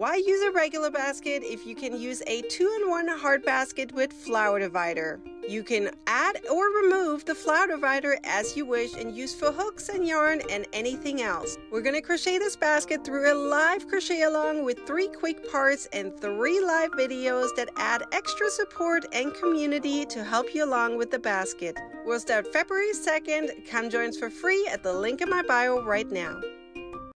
Why use a regular basket if you can use a two-in-one heart basket with flower divider? You can add or remove the flower divider as you wish and use for hooks and yarn and anything else. We're going to crochet this basket through a live crochet along with three quick parts and three live videos that add extra support and community to help you along with the basket. We'll start February 2nd. Come join us for free at the link in my bio right now.